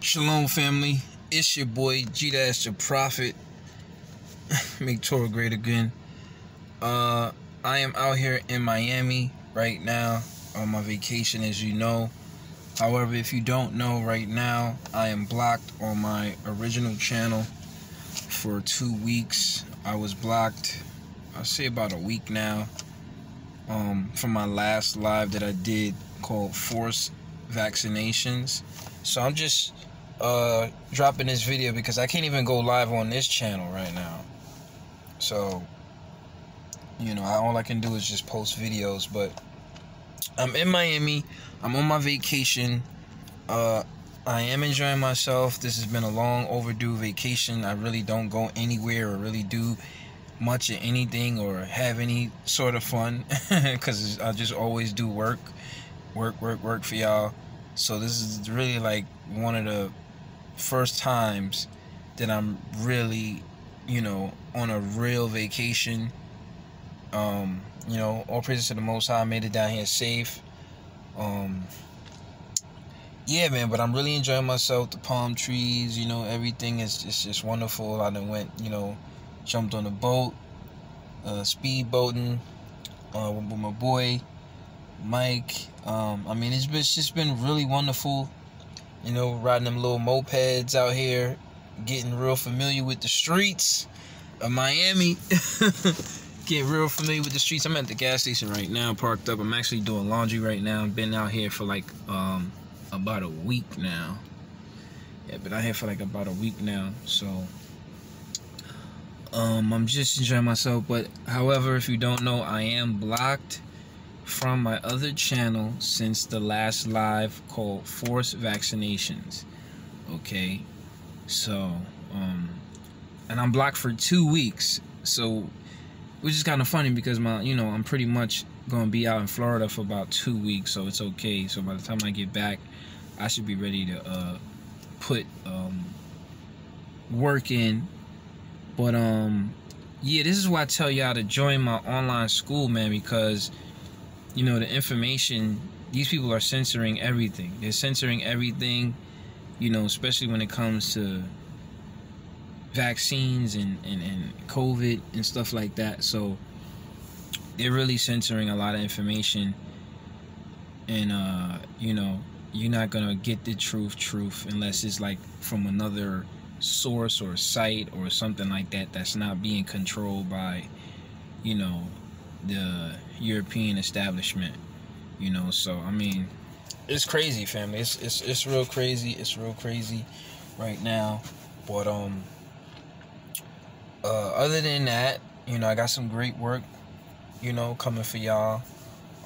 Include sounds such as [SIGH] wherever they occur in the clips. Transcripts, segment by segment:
Shalom, family. It's your boy G Dash the Prophet. [SIGHS] Make Torah great again. Uh, I am out here in Miami right now on my vacation, as you know. However, if you don't know right now, I am blocked on my original channel for two weeks. I was blocked, I say about a week now, um, from my last live that I did called Force Vaccinations. So I'm just uh, dropping this video because I can't even go live on this channel right now. So, you know, all I can do is just post videos. But I'm in Miami. I'm on my vacation. Uh, I am enjoying myself. This has been a long overdue vacation. I really don't go anywhere or really do much of anything or have any sort of fun [LAUGHS] because I just always do work, work, work, work for y'all. So this is really like one of the first times that I'm really, you know, on a real vacation. Um, you know, all praises to the Most High. I made it down here safe. Um, yeah, man, but I'm really enjoying myself. The palm trees, you know, everything is just just wonderful. I done went, you know, jumped on a boat, uh, speed boating uh, with my boy Mike. Um, I mean, it's, been, it's just been really wonderful you know, riding them little mopeds out here, getting real familiar with the streets of Miami. [LAUGHS] getting real familiar with the streets. I'm at the gas station right now, parked up. I'm actually doing laundry right now. I've been out here for like um about a week now. Yeah, been out here for like about a week now. So um I'm just enjoying myself. But however, if you don't know, I am blocked from my other channel since the last live called Force Vaccinations. Okay, so, um, and I'm blocked for two weeks. So, which is kind of funny because my, you know, I'm pretty much going to be out in Florida for about two weeks, so it's okay. So by the time I get back, I should be ready to uh, put um, work in. But um, yeah, this is why I tell y'all to join my online school, man, because you know, the information, these people are censoring everything. They're censoring everything, you know, especially when it comes to vaccines and, and, and COVID and stuff like that. So they're really censoring a lot of information. And, uh, you know, you're not going to get the truth, truth, unless it's like from another source or site or something like that that's not being controlled by, you know, the European establishment. You know, so I mean, it's crazy, family. It's it's it's real crazy. It's real crazy right now. But um, uh, other than that, you know, I got some great work, you know, coming for y'all.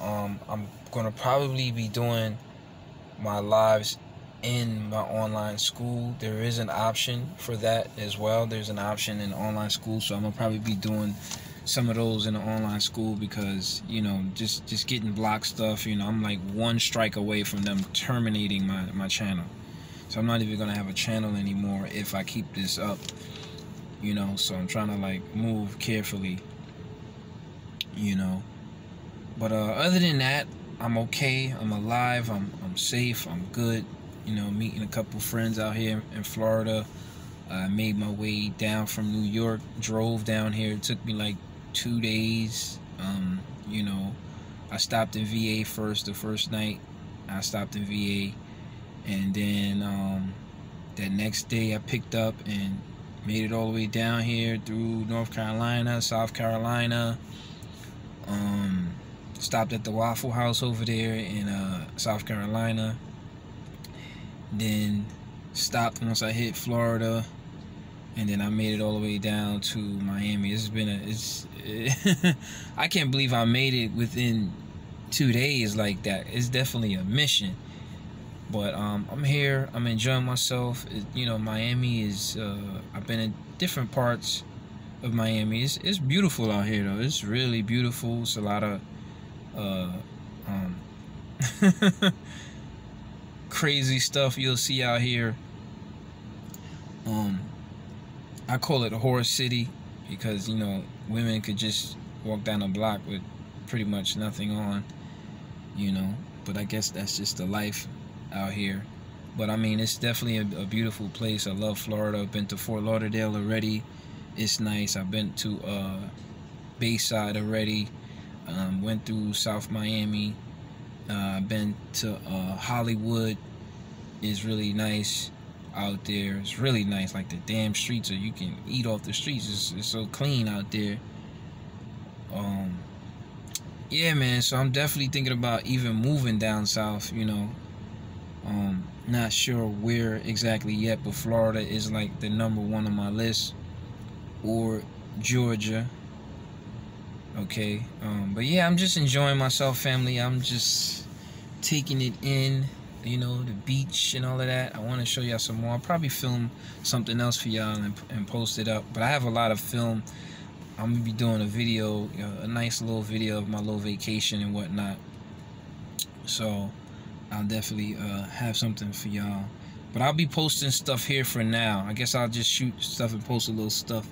Um, I'm gonna probably be doing my lives in my online school. There is an option for that as well. There's an option in online school, so I'm gonna probably be doing some of those in the online school because you know just just getting block stuff you know i'm like one strike away from them terminating my my channel so i'm not even gonna have a channel anymore if i keep this up you know so i'm trying to like move carefully you know but uh other than that i'm okay i'm alive i'm i'm safe i'm good you know meeting a couple friends out here in florida I made my way down from New York, drove down here. It took me like two days. Um, you know, I stopped in VA first the first night. I stopped in VA, and then um, that next day I picked up and made it all the way down here through North Carolina, South Carolina. Um, stopped at the Waffle House over there in uh, South Carolina. Then stopped once I hit Florida and then I made it all the way down to Miami. It's been a it's [LAUGHS] I can't believe I made it within two days like that. It's definitely a mission. But um, I'm here. I'm enjoying myself. It, you know, Miami is. Uh, I've been in different parts of Miami. It's, it's beautiful out here, though. It's really beautiful. It's a lot of uh, um, [LAUGHS] crazy stuff you'll see out here. Um, I call it a horror city because you know women could just walk down a block with pretty much nothing on, you know. But I guess that's just the life out here. But I mean, it's definitely a, a beautiful place. I love Florida. I've been to Fort Lauderdale already. It's nice. I've been to uh, Bayside already. Um, went through South Miami. Uh, been to uh, Hollywood. It's really nice out there. It's really nice. Like the damn streets, or you can eat off the streets. It's, it's so clean out there. Um, yeah, man. So I'm definitely thinking about even moving down south. You know, um, not sure where exactly yet, but Florida is like the number one on my list, or Georgia. Okay, um, but yeah, I'm just enjoying myself, family. I'm just taking it in, you know, the beach and all of that. I want to show y'all some more. I'll probably film something else for y'all and, and post it up. But I have a lot of film. I'm gonna be doing a video, a nice little video of my little vacation and whatnot. So I'll definitely uh, have something for y'all. But I'll be posting stuff here for now. I guess I'll just shoot stuff and post a little stuff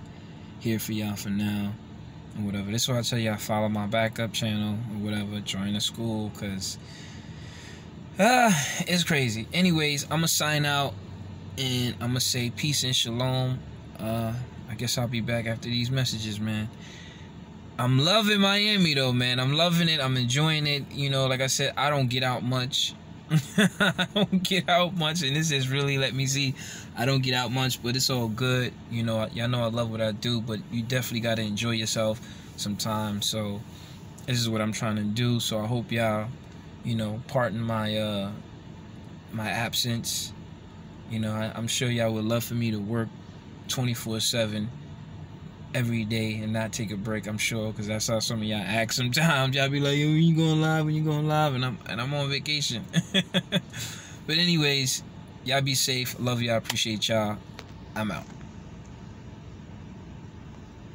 here for y'all for now and whatever. This is why I tell y'all follow my backup channel or whatever. Join the school because [SIGHS] it's crazy. Anyways, I'm to sign out and I'm to say peace and shalom. Uh, I guess I'll be back after these messages, man. I'm loving Miami though, man. I'm loving it. I'm enjoying it. You know, like I said, I don't get out much. [LAUGHS] I don't get out much, and this has really let me see I don't get out much, but it's all good. You know, y'all know I love what I do, but you definitely got to enjoy yourself sometimes. So this is what I'm trying to do. So I hope y'all, you know, pardon my uh my absence. You know, I, I'm sure y'all would love for me to work 24 seven every day and not take a break. I'm sure because that's how some of y'all act sometimes. [LAUGHS] Y'all be like, "Yo, when you going live? When you going live?" And I'm and I'm on vacation. [LAUGHS] but anyways, y'all be safe. Love y'all. Appreciate y'all. I'm out.